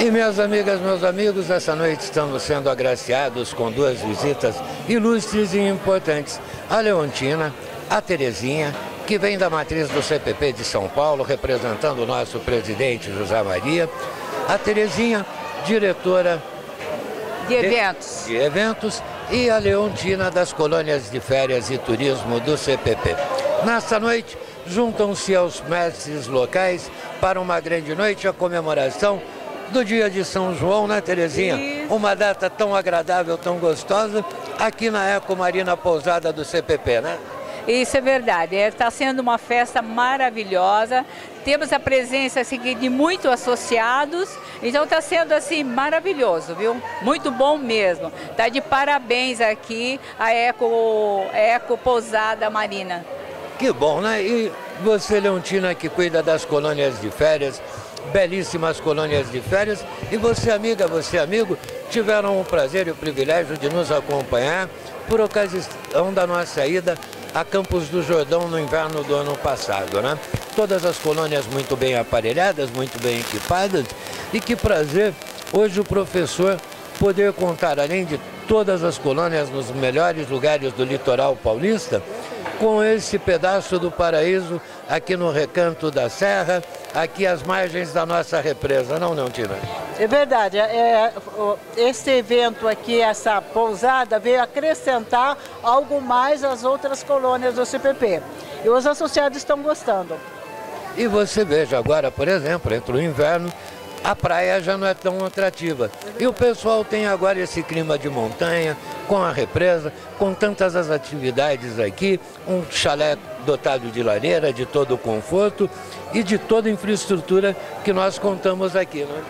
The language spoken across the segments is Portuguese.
E minhas amigas, meus amigos, essa noite estamos sendo agraciados com duas visitas ilustres e importantes. A Leontina, a Terezinha, que vem da matriz do CPP de São Paulo, representando o nosso presidente José Maria. A Terezinha, diretora de eventos. De, de eventos e a Leontina das colônias de férias e turismo do CPP. Nesta noite, juntam-se aos mestres locais para uma grande noite, a comemoração do dia de São João, né, Terezinha? Isso. Uma data tão agradável, tão gostosa, aqui na Eco Marina Pousada do CPP, né? Isso é verdade, está é, sendo uma festa maravilhosa. Temos a presença assim, de muitos associados, então está sendo assim maravilhoso, viu? Muito bom mesmo. Tá de parabéns aqui a Eco, Eco Pousada Marina. Que bom, né? E você, Leontina, que cuida das colônias de férias, belíssimas colônias de férias. E você, amiga, você, amigo, tiveram o prazer e o privilégio de nos acompanhar por ocasião da nossa ida a Campos do Jordão no inverno do ano passado, né? Todas as colônias muito bem aparelhadas, muito bem equipadas e que prazer hoje o professor poder contar, além de todas as colônias nos melhores lugares do litoral paulista, com esse pedaço do paraíso aqui no recanto da serra, aqui às margens da nossa represa, não, não, Tina? É verdade, é, esse evento aqui, essa pousada, veio acrescentar algo mais às outras colônias do CPP. E os associados estão gostando. E você veja agora, por exemplo, entre o inverno a praia já não é tão atrativa. E o pessoal tem agora esse clima de montanha, com a represa, com tantas as atividades aqui, um chalé dotado de lareira, de todo o conforto e de toda a infraestrutura que nós contamos aqui. Né?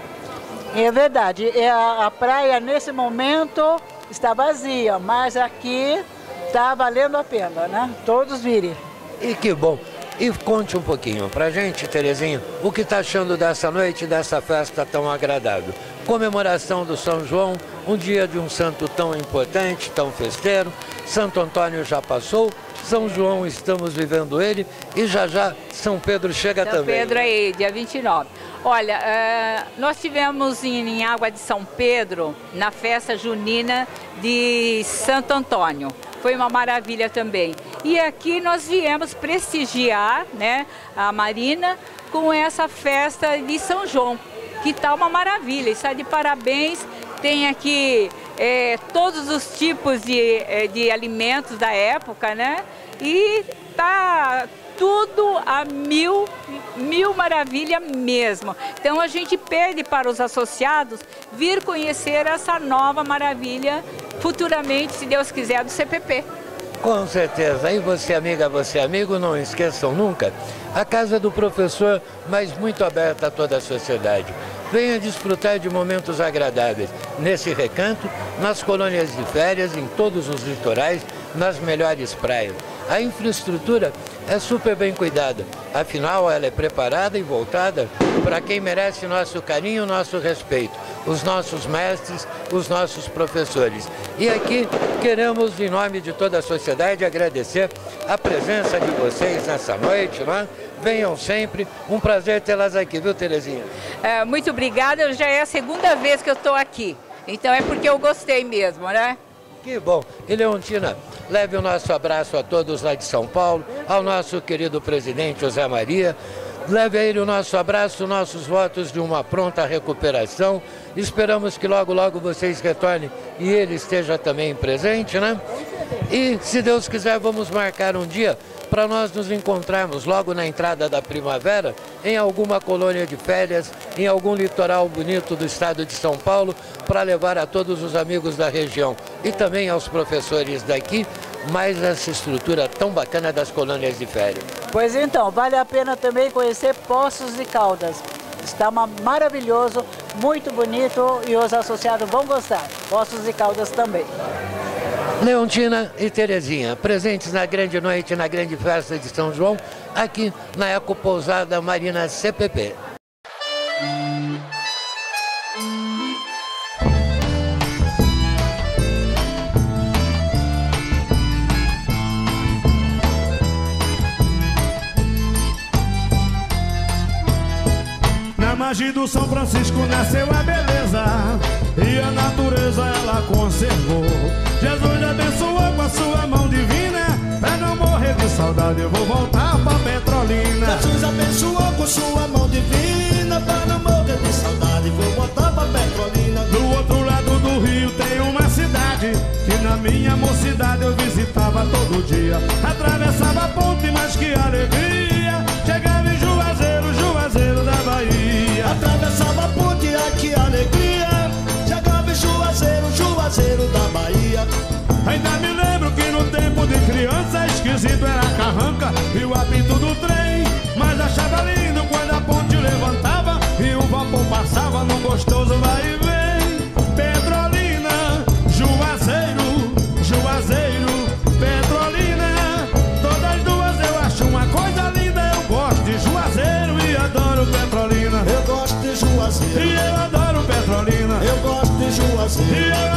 É verdade, é, a praia nesse momento está vazia, mas aqui está valendo a pena, né? Todos virem. E que bom. E conte um pouquinho pra gente, Terezinha, o que está achando dessa noite, dessa festa tão agradável. Comemoração do São João, um dia de um santo tão importante, tão festeiro. Santo Antônio já passou, São João estamos vivendo ele e já já São Pedro chega São também. São Pedro aí, dia 29. Olha, uh, nós tivemos em, em Água de São Pedro, na festa junina de Santo Antônio foi uma maravilha também. E aqui nós viemos prestigiar né, a Marina com essa festa de São João, que está uma maravilha, está de parabéns. Tem aqui é, todos os tipos de, é, de alimentos da época, né? E tá tudo a mil, mil maravilha mesmo. Então a gente pede para os associados vir conhecer essa nova maravilha futuramente, se Deus quiser, do CPP. Com certeza. E você, amiga, você, amigo, não esqueçam nunca a casa do professor, mas muito aberta a toda a sociedade. Venha desfrutar de momentos agradáveis nesse recanto, nas colônias de férias, em todos os litorais, nas melhores praias. A infraestrutura é super bem cuidada, afinal ela é preparada e voltada para quem merece nosso carinho, nosso respeito, os nossos mestres, os nossos professores. E aqui queremos, em nome de toda a sociedade, agradecer a presença de vocês nessa noite, não é? Venham sempre, um prazer tê-las aqui, viu Terezinha? É, muito obrigada, já é a segunda vez que eu estou aqui, então é porque eu gostei mesmo, né? Que bom. E Leontina, leve o nosso abraço a todos lá de São Paulo, ao nosso querido presidente José Maria. Leve a ele o nosso abraço, nossos votos de uma pronta recuperação. Esperamos que logo, logo vocês retornem e ele esteja também presente, né? E, se Deus quiser, vamos marcar um dia para nós nos encontrarmos logo na entrada da primavera em alguma colônia de férias, em algum litoral bonito do estado de São Paulo, para levar a todos os amigos da região e também aos professores daqui mais essa estrutura tão bacana das colônias de férias. Pois então, vale a pena também conhecer Poços de Caldas. Está maravilhoso, muito bonito e os associados vão gostar. Poços de Caldas também. Leontina e Terezinha, presentes na grande noite, na grande festa de São João, aqui na Eco Pousada Marina CPP. Na margem do São Francisco nasceu a beleza beleza ela conservou. Jesus abençoou com a sua mão divina. Pra não morrer de saudade, eu vou voltar pra Petrolina. Jesus abençoou com sua mão divina. Pra não morrer de saudade, vou voltar pra Petrolina. Do outro lado do rio tem uma cidade que na minha mocidade eu visitava todo dia. Atravessava a ponte, mas que alegria! E o apito do trem. Mas achava lindo quando a ponte levantava e o vapor passava num gostoso vai e vem. Petrolina, Juazeiro, Juazeiro, Petrolina. Todas duas eu acho uma coisa linda. Eu gosto de Juazeiro e adoro Petrolina. Eu gosto de Juazeiro. E eu adoro Petrolina. Eu gosto de E Juazeiro.